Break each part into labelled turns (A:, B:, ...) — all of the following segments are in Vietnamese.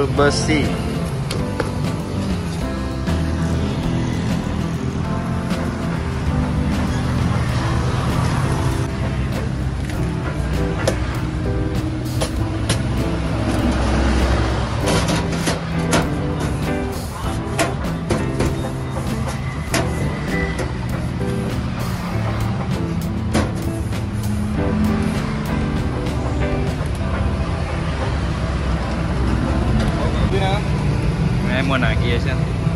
A: Urubaci. 问哪个先？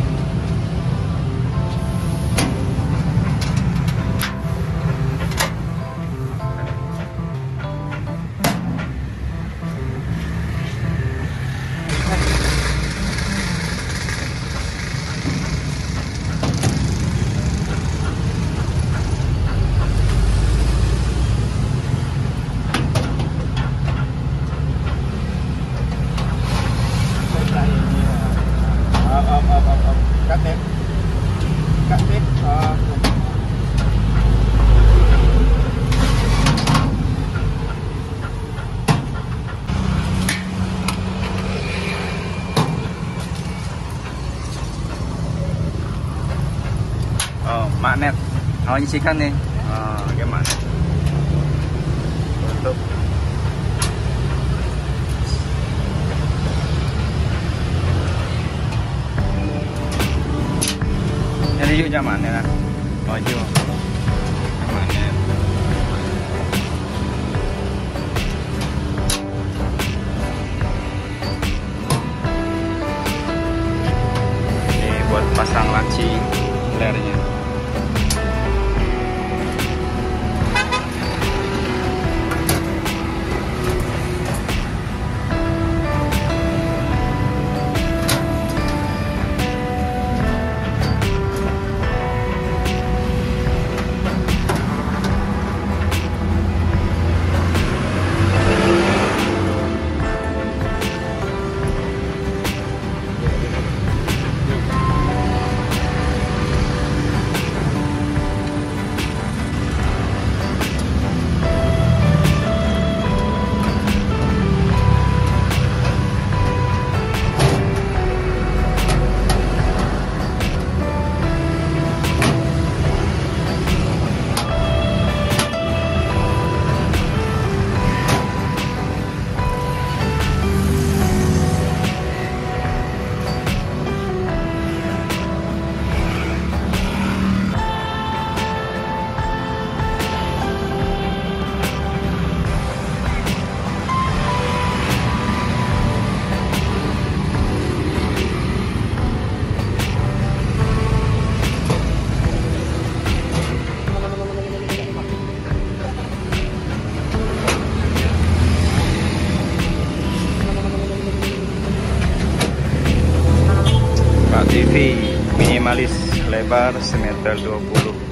B: Cắt nếp cắt nếp uh,
A: oh magnet oh isikan nih oh cái magnet untuk Jadi yuk jaman ya kan. ini buat pasang laci lernya. TV minimalis lebar semeter 20